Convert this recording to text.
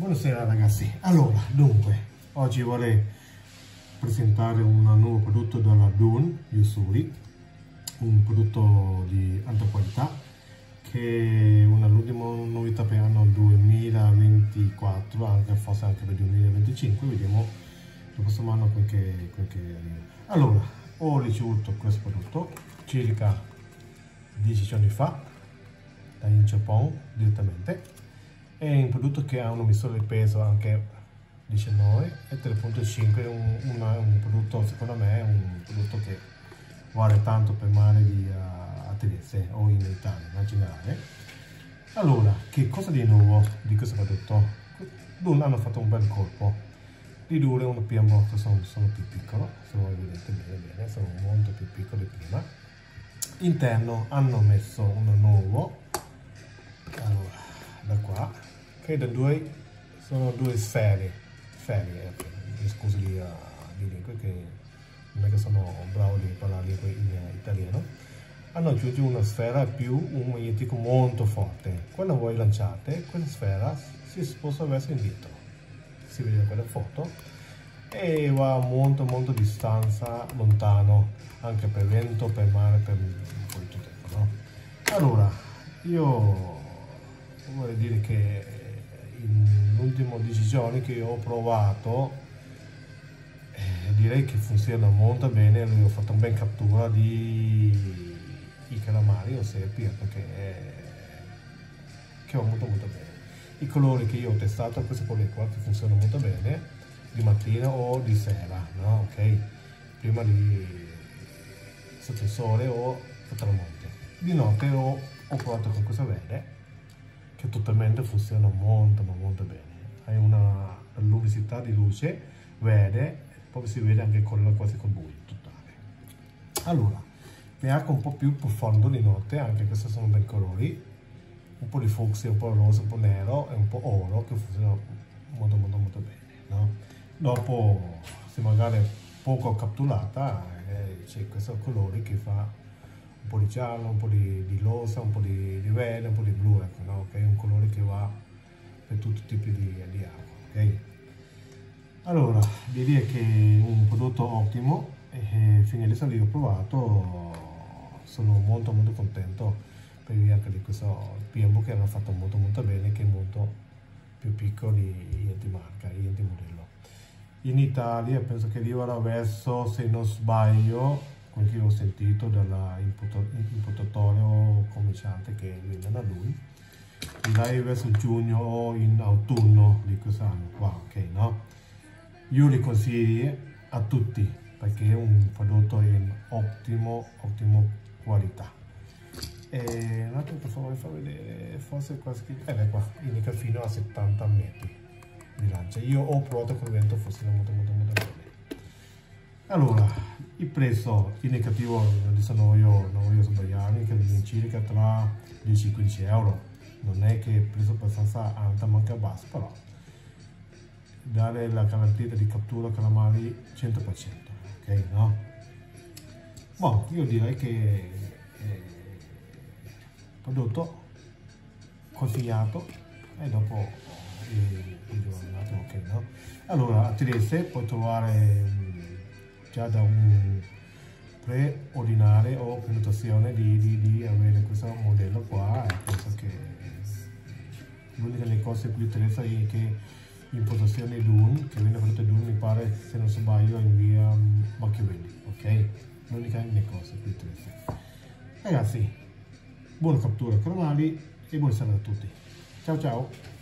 Buonasera ragazzi, allora dunque oggi vorrei presentare un nuovo prodotto dalla Dune Yusuri un prodotto di alta qualità che è una novità per l'anno 2024 anche forse anche per il 2025 vediamo il prossimo anno quel che, quel che allora ho ricevuto questo prodotto circa 10 giorni fa da in Giappone direttamente è un prodotto che ha un emissore di peso anche 19 e 3.5 un, una, un prodotto secondo me è un prodotto che vale tanto per mare di uh, a Trieste o in Italia in generale. Allora che cosa di nuovo di questo prodotto? Dun hanno fatto un bel colpo. Di dure un piano sono, sono più piccolo se voi vedete bene bene sono molto più piccoli prima. Interno hanno messo uno nuovo. Allora da qua che da due sono due sfere, sfere eh, scusi di, uh, di lingua che non è che sono bravo di parlare lingua in italiano, hanno aggiunto una sfera più un magnetico molto forte. Quando voi lanciate, quella sfera si sposta verso indietro. Si vede quella foto e va molto molto distanza lontano anche per vento, per mare, per tutto tempo. No? Allora, io vorrei dire che nell'ultimo decisione che ho provato eh, direi che funziona molto bene. Ho fatto un ben cattura di i calamari o serpi perché che va molto molto bene. I colori che io ho testato questi colori qua che funzionano molto bene di mattina o di sera no? ok? Prima di sole o monte di notte ho, ho provato con questa verde che totalmente funziona molto ma molto bene hai una luminosità di luce verde poi si vede anche con quasi col buio totale allora le acque un po' più profondo di notte anche questi sono bei colori un po' di fucsia un po' rosa un po' nero e un po' oro che funziona molto molto molto bene no? dopo se magari poco catturata eh, c'è questo colore che fa po' di giallo, un po' di, di rosa, un po' di, di, verde, un po' di blu, ecco, no? okay? un colore che va per tutti i tipi di, di acqua. Okay? Allora, direi che è un prodotto ottimo e fino adesso l'ho provato, sono molto molto contento per via anche di questo Piembo che hanno fatto molto molto bene, che è molto più piccolo di Ienti marca, Ienti modello. In Italia penso che arriverà verso, se non sbaglio, che ho sentito dall'imputatore o commerciante che viene da lui direi verso giugno o in autunno di quest'anno qua ok no? Io li consiglio a tutti perché è un prodotto in ottimo ottimo qualità. E un attimo per favore fa vedere forse quasi eh qua indica fino a 70 metri di lancia. Io ho provato col vento funziona molto molto molto bene. Allora, il prezzo indicativo, adesso noi, io, noi io sbagliamo, che è circa tra 10 e 15 euro. Non è che il prezzo abbastanza alto, manca basso, però dare la garanzia di cattura calamari 100%, ok? No? Boh, io direi che eh, prodotto consigliato e dopo eh, il giorno, ok? No? Allora, a Trieste puoi trovare già da un preordinare o prenotazione di, di, di, avere questo modello qua e penso che l'unica delle cose più interessanti è che importazione Dune che viene fatta Dune mi pare se non sbaglio in via Machiavelli ok? L'unica delle cose più interessanti. Ragazzi buona cattura canali e buona serata a tutti. Ciao ciao